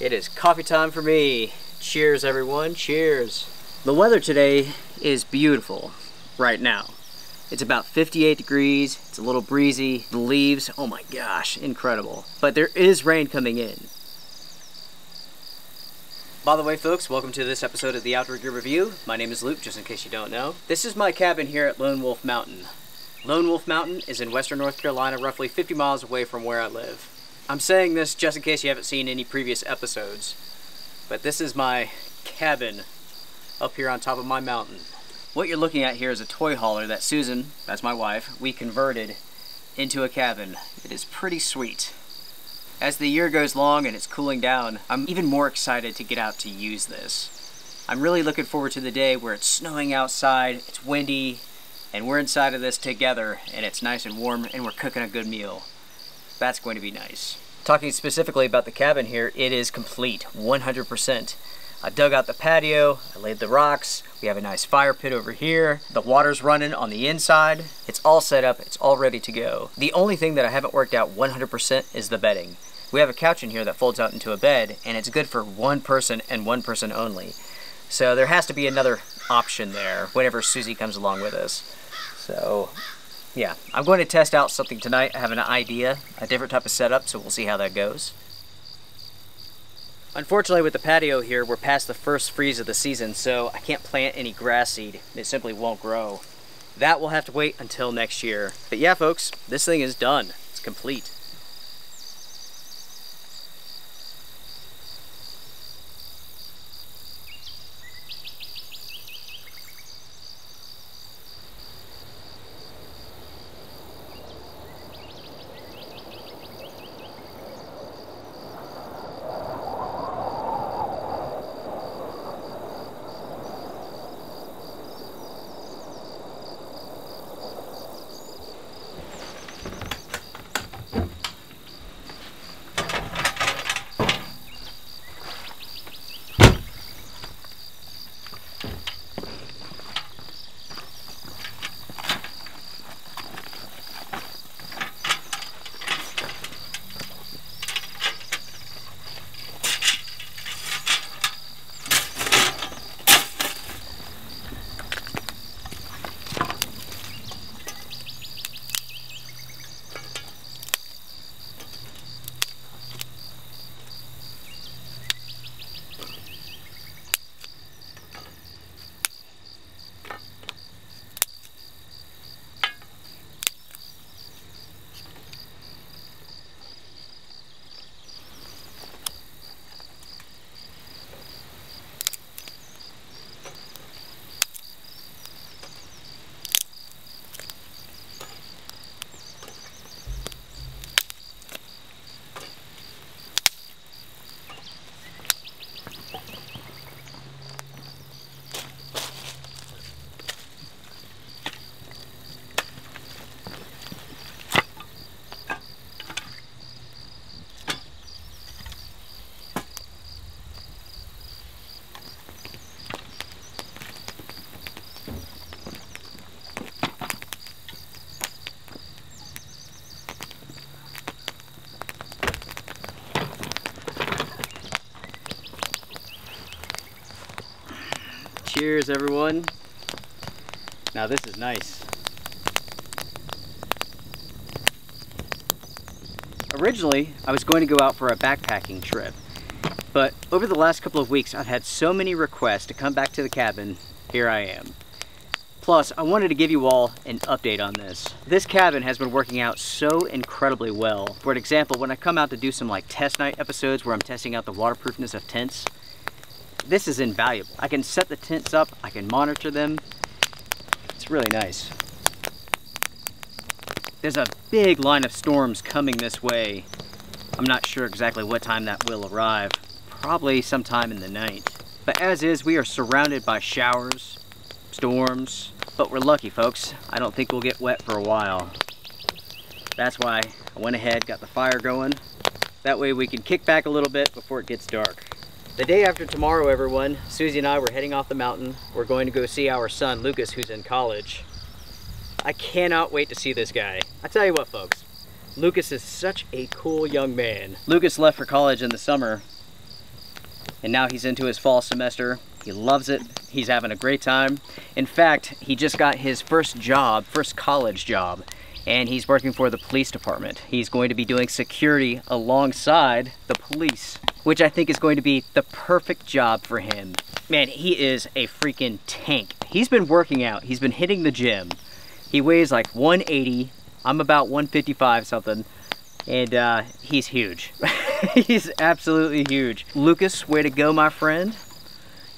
It is coffee time for me. Cheers everyone, cheers. The weather today is beautiful right now. It's about 58 degrees, it's a little breezy, the leaves, oh my gosh, incredible. But there is rain coming in. By the way folks, welcome to this episode of the Outdoor Gear Review. My name is Luke, just in case you don't know. This is my cabin here at Lone Wolf Mountain. Lone Wolf Mountain is in western North Carolina, roughly 50 miles away from where I live. I'm saying this just in case you haven't seen any previous episodes, but this is my cabin up here on top of my mountain. What you're looking at here is a toy hauler that Susan, that's my wife, we converted into a cabin. It is pretty sweet. As the year goes long and it's cooling down, I'm even more excited to get out to use this. I'm really looking forward to the day where it's snowing outside, it's windy, and we're inside of this together and it's nice and warm and we're cooking a good meal. That's going to be nice. Talking specifically about the cabin here, it is complete, 100%. I dug out the patio, I laid the rocks, we have a nice fire pit over here, the water's running on the inside, it's all set up, it's all ready to go. The only thing that I haven't worked out 100% is the bedding. We have a couch in here that folds out into a bed, and it's good for one person and one person only. So there has to be another option there whenever Susie comes along with us. So yeah, I'm going to test out something tonight. I have an idea, a different type of setup, so we'll see how that goes. Unfortunately with the patio here, we're past the first freeze of the season, so I can't plant any grass seed. It simply won't grow. That will have to wait until next year. But yeah folks, this thing is done. It's complete. Cheers, everyone. Now this is nice. Originally, I was going to go out for a backpacking trip, but over the last couple of weeks, I've had so many requests to come back to the cabin, here I am. Plus, I wanted to give you all an update on this. This cabin has been working out so incredibly well. For an example, when I come out to do some like test night episodes where I'm testing out the waterproofness of tents, this is invaluable. I can set the tents up, I can monitor them. It's really nice. There's a big line of storms coming this way. I'm not sure exactly what time that will arrive. Probably sometime in the night. But as is, we are surrounded by showers, storms, but we're lucky folks. I don't think we'll get wet for a while. That's why I went ahead, got the fire going. That way we can kick back a little bit before it gets dark. The day after tomorrow, everyone, Susie and I were heading off the mountain. We're going to go see our son, Lucas, who's in college. I cannot wait to see this guy. I tell you what, folks, Lucas is such a cool young man. Lucas left for college in the summer, and now he's into his fall semester. He loves it. He's having a great time. In fact, he just got his first job, first college job, and he's working for the police department. He's going to be doing security alongside the police, which I think is going to be the perfect job for him. Man, he is a freaking tank. He's been working out. He's been hitting the gym. He weighs like 180. I'm about 155 something. And uh, he's huge. he's absolutely huge. Lucas, way to go, my friend.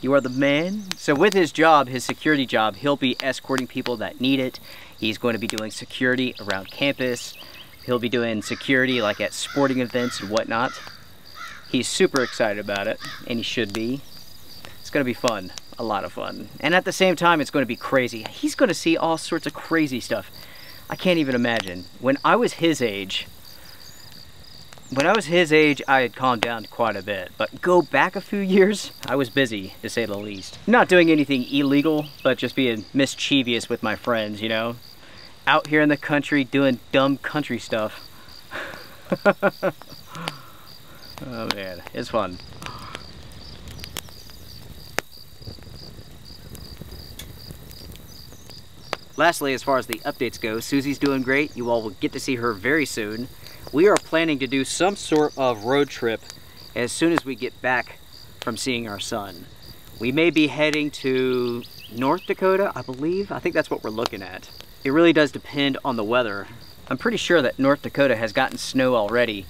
You are the man. So with his job, his security job, he'll be escorting people that need it. He's going to be doing security around campus. He'll be doing security like at sporting events and whatnot. He's super excited about it, and he should be. It's going to be fun, a lot of fun. And at the same time, it's going to be crazy. He's going to see all sorts of crazy stuff. I can't even imagine. When I was his age, when I was his age, I had calmed down quite a bit. But go back a few years, I was busy, to say the least. Not doing anything illegal, but just being mischievous with my friends, you know? Out here in the country doing dumb country stuff. oh man, it's fun. Lastly, as far as the updates go, Susie's doing great. You all will get to see her very soon we are planning to do some sort of road trip as soon as we get back from seeing our son. We may be heading to North Dakota, I believe. I think that's what we're looking at. It really does depend on the weather. I'm pretty sure that North Dakota has gotten snow already.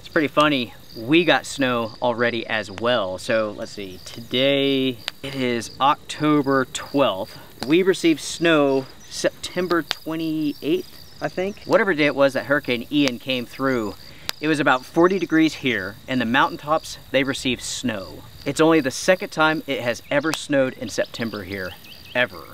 It's pretty funny. We got snow already as well. So let's see, today it is October 12th. We received snow September 28th I think. Whatever day it was that Hurricane Ian came through, it was about 40 degrees here, and the mountaintops, they received snow. It's only the second time it has ever snowed in September here, ever.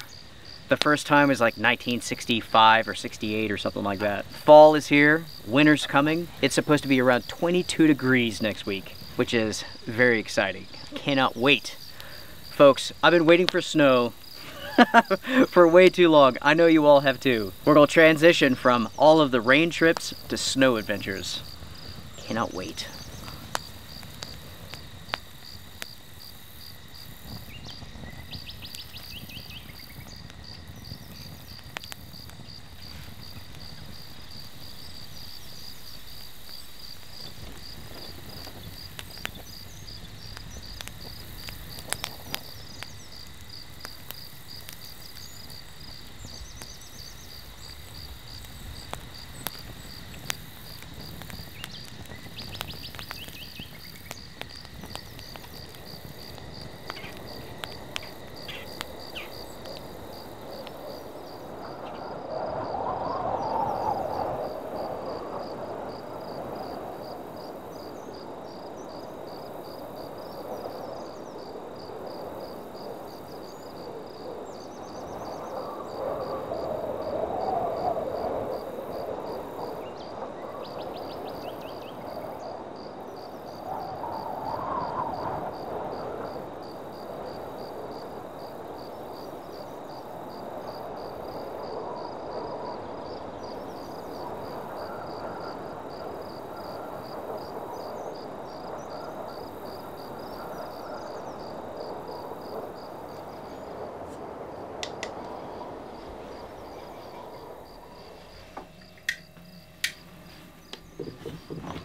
The first time was like 1965 or 68 or something like that. Fall is here, winter's coming. It's supposed to be around 22 degrees next week, which is very exciting. Cannot wait. Folks, I've been waiting for snow for way too long. I know you all have too. We're gonna transition from all of the rain trips to snow adventures. Cannot wait.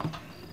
あっ。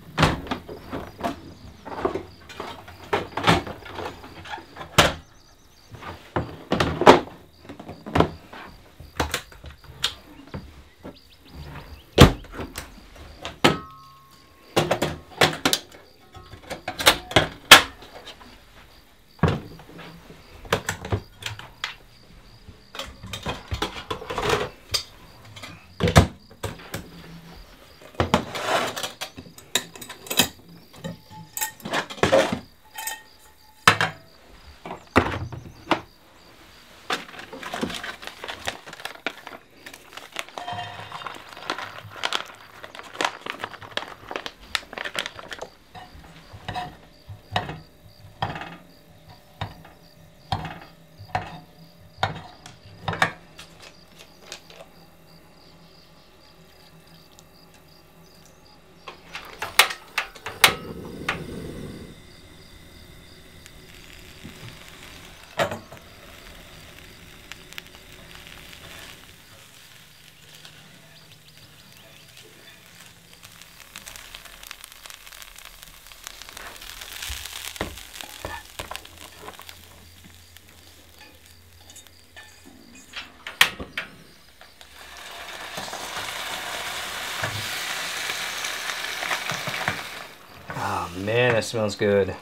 Man, that smells good.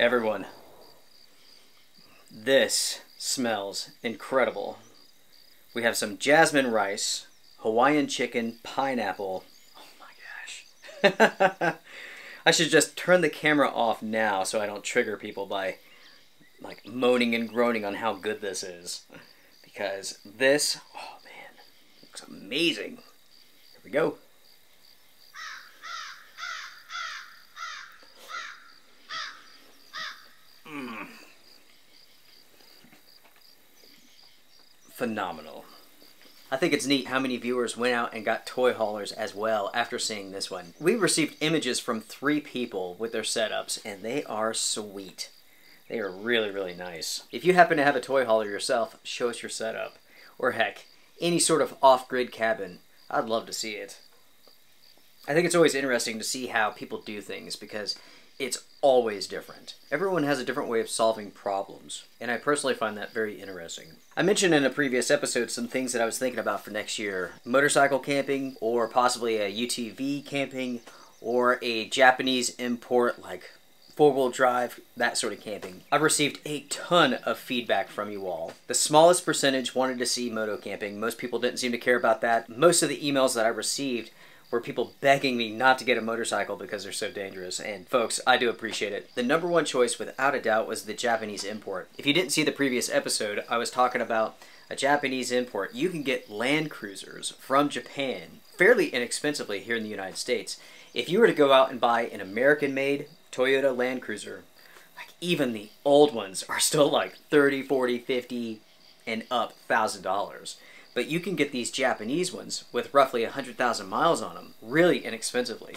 Everyone, this smells incredible. We have some jasmine rice, Hawaiian chicken, pineapple. Oh my gosh. I should just turn the camera off now so I don't trigger people by like moaning and groaning on how good this is. Because this, oh man, looks amazing. Here we go. Mm. phenomenal. I think it's neat how many viewers went out and got toy haulers as well after seeing this one. We received images from three people with their setups, and they are sweet. They are really, really nice. If you happen to have a toy hauler yourself, show us your setup. Or heck, any sort of off-grid cabin. I'd love to see it. I think it's always interesting to see how people do things because it's always different. Everyone has a different way of solving problems, and I personally find that very interesting. I mentioned in a previous episode some things that I was thinking about for next year motorcycle camping, or possibly a UTV camping, or a Japanese import like four wheel drive, that sort of camping. I've received a ton of feedback from you all. The smallest percentage wanted to see moto camping. Most people didn't seem to care about that. Most of the emails that I received were people begging me not to get a motorcycle because they're so dangerous. And folks, I do appreciate it. The number one choice, without a doubt, was the Japanese import. If you didn't see the previous episode, I was talking about a Japanese import. You can get Land Cruisers from Japan fairly inexpensively here in the United States. If you were to go out and buy an American-made Toyota Land Cruiser, like even the old ones are still like 30, 40, 50 and up thousand dollars. But you can get these Japanese ones with roughly 100,000 miles on them really inexpensively.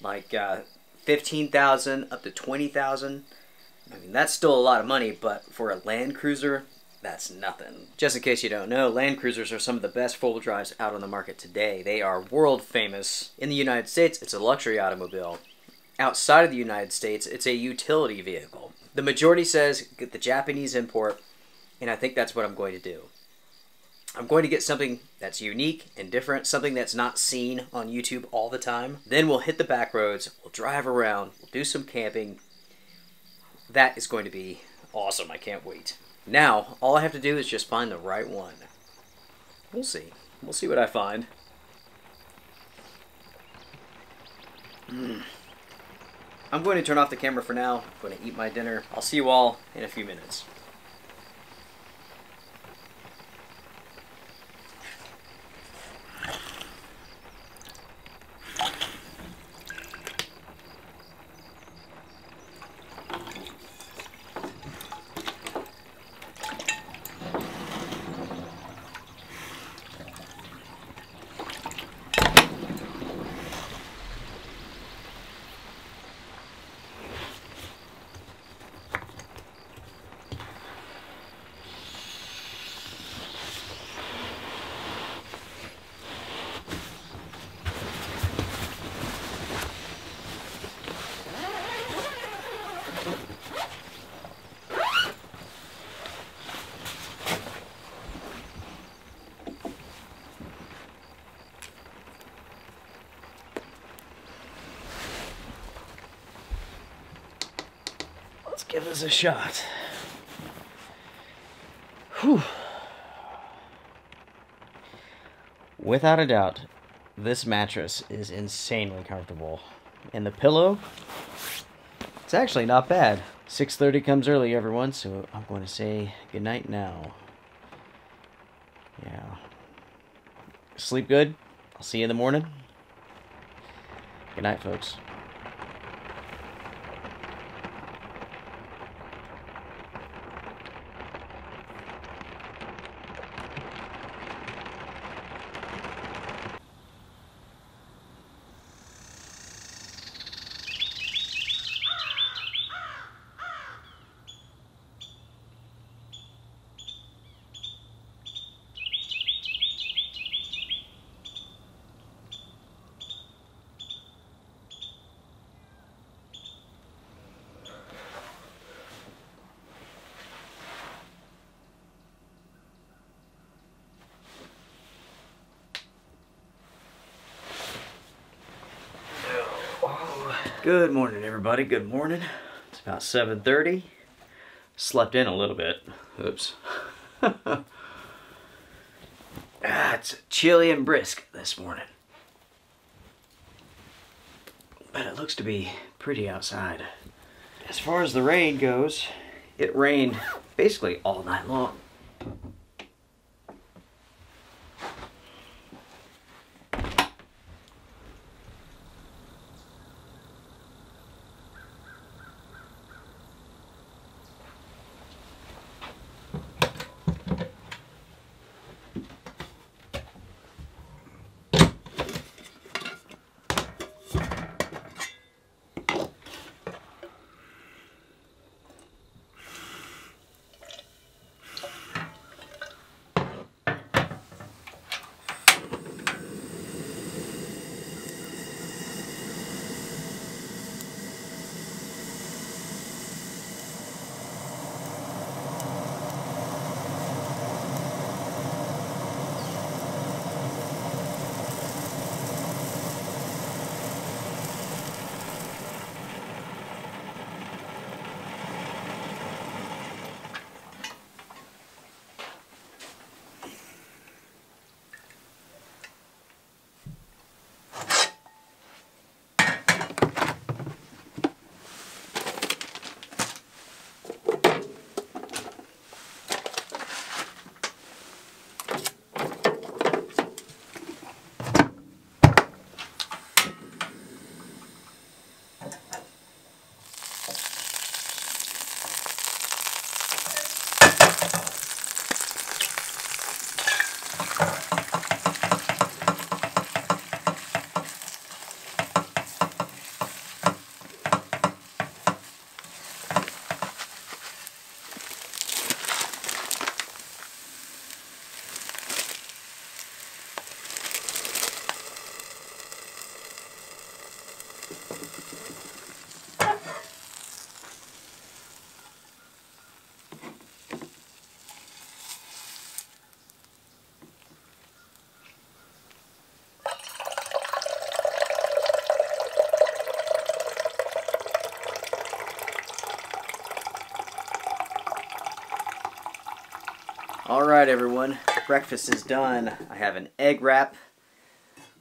Like uh, 15,000 up to 20,000. I mean, that's still a lot of money, but for a Land Cruiser, that's nothing. Just in case you don't know, Land Cruisers are some of the best four-wheel drives out on the market today. They are world famous. In the United States, it's a luxury automobile. Outside of the United States, it's a utility vehicle. The majority says get the Japanese import, and I think that's what I'm going to do. I'm going to get something that's unique and different, something that's not seen on YouTube all the time. Then we'll hit the back roads, we'll drive around, we'll do some camping. That is going to be awesome. I can't wait. Now, all I have to do is just find the right one. We'll see. We'll see what I find. Mm. I'm going to turn off the camera for now. I'm going to eat my dinner. I'll see you all in a few minutes. Give us a shot. Whew. Without a doubt, this mattress is insanely comfortable. And the pillow, it's actually not bad. 6.30 comes early, everyone, so I'm going to say goodnight now. Yeah. Sleep good. I'll see you in the morning. Good night, folks. Good morning, everybody. Good morning. It's about 7.30. Slept in a little bit. Oops. ah, it's chilly and brisk this morning. But it looks to be pretty outside. As far as the rain goes, it rained basically all night long. All right, everyone. Breakfast is done. I have an egg wrap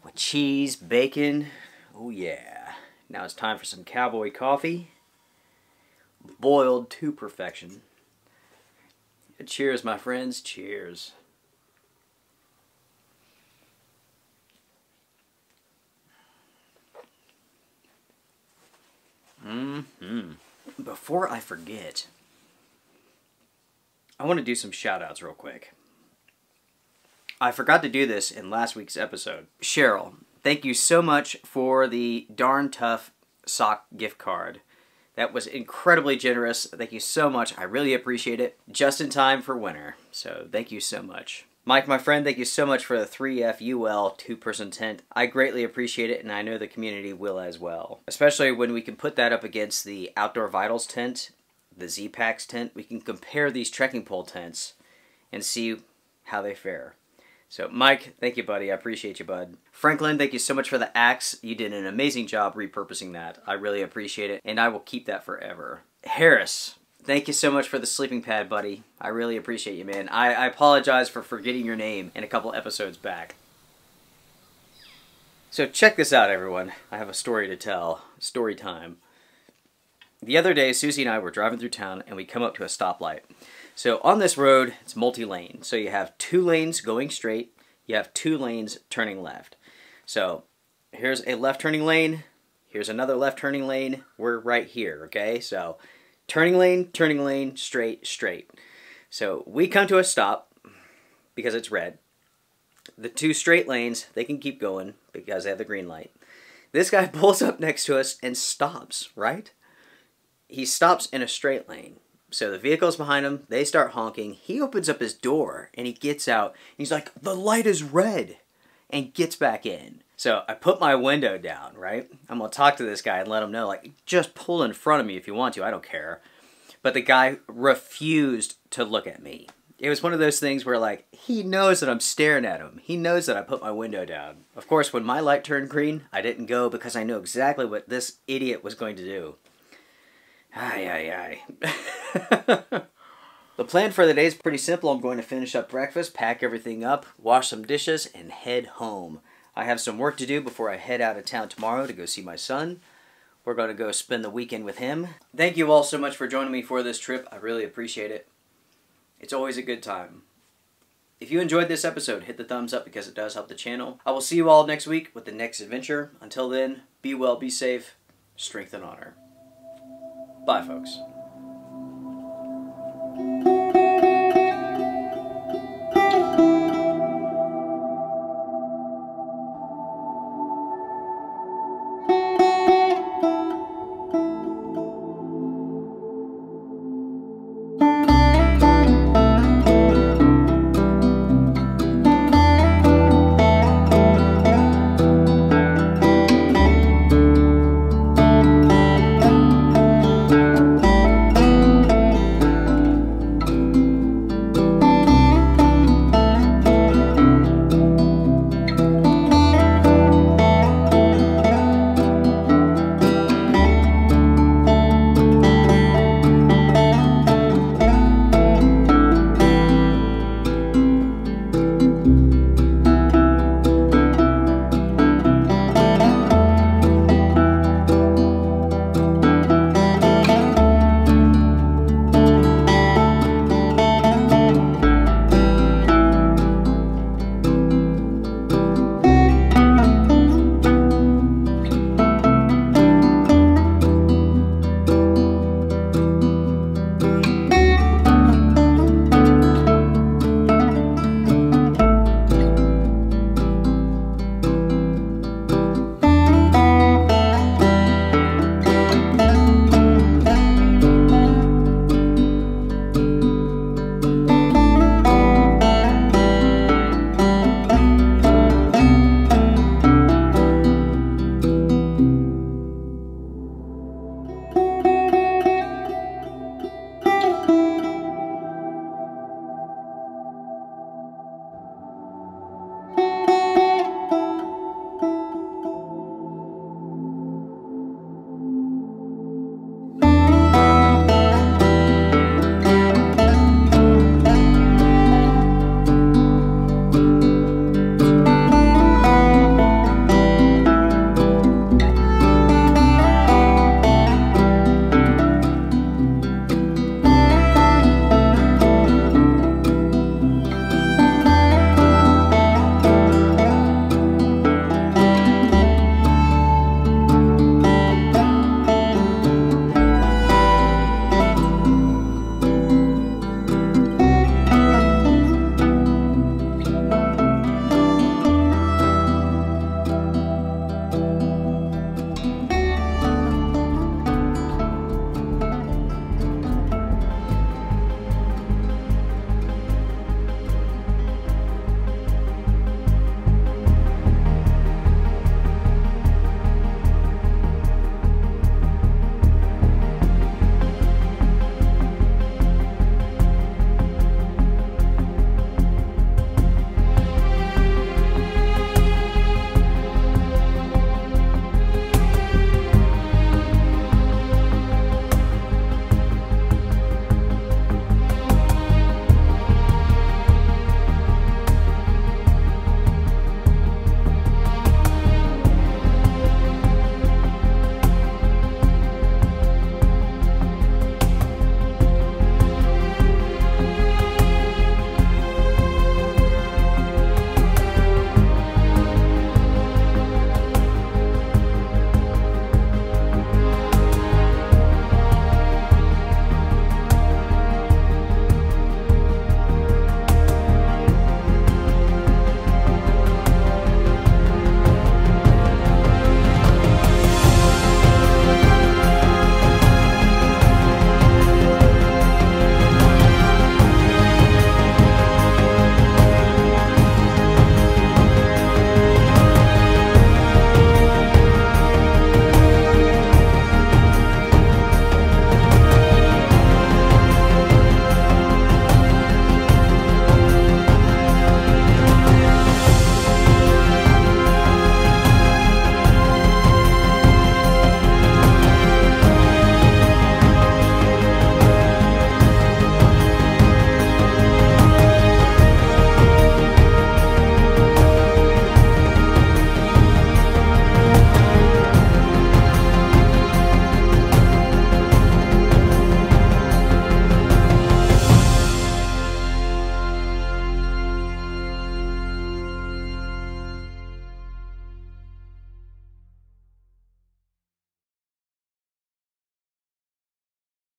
with cheese, bacon. Oh, yeah. Now it's time for some cowboy coffee. Boiled to perfection. Cheers, my friends. Cheers. Mm-hmm. Before I forget, I want to do some shout outs real quick. I forgot to do this in last week's episode. Cheryl, thank you so much for the darn tough sock gift card. That was incredibly generous. Thank you so much. I really appreciate it. Just in time for winter. So thank you so much. Mike, my friend, thank you so much for the 3F UL two person tent. I greatly appreciate it, and I know the community will as well. Especially when we can put that up against the Outdoor Vitals tent the Zpacks tent, we can compare these trekking pole tents and see how they fare. So, Mike, thank you, buddy. I appreciate you, bud. Franklin, thank you so much for the axe. You did an amazing job repurposing that. I really appreciate it, and I will keep that forever. Harris, thank you so much for the sleeping pad, buddy. I really appreciate you, man. I, I apologize for forgetting your name in a couple episodes back. So check this out, everyone. I have a story to tell. Story time. The other day, Susie and I were driving through town and we come up to a stoplight. So on this road, it's multi-lane. So you have two lanes going straight, you have two lanes turning left. So here's a left turning lane, here's another left turning lane, we're right here, okay? So turning lane, turning lane, straight, straight. So we come to a stop because it's red. The two straight lanes, they can keep going because they have the green light. This guy pulls up next to us and stops, right? He stops in a straight lane. So the vehicle's behind him, they start honking. He opens up his door and he gets out. He's like, the light is red, and gets back in. So I put my window down, right? I'm gonna talk to this guy and let him know, like, just pull in front of me if you want to, I don't care. But the guy refused to look at me. It was one of those things where, like, he knows that I'm staring at him. He knows that I put my window down. Of course, when my light turned green, I didn't go because I knew exactly what this idiot was going to do. Aye, aye, aye. the plan for the day is pretty simple. I'm going to finish up breakfast, pack everything up, wash some dishes, and head home. I have some work to do before I head out of town tomorrow to go see my son. We're going to go spend the weekend with him. Thank you all so much for joining me for this trip. I really appreciate it. It's always a good time. If you enjoyed this episode, hit the thumbs up because it does help the channel. I will see you all next week with the next adventure. Until then, be well, be safe, strength and honor. Bye, folks.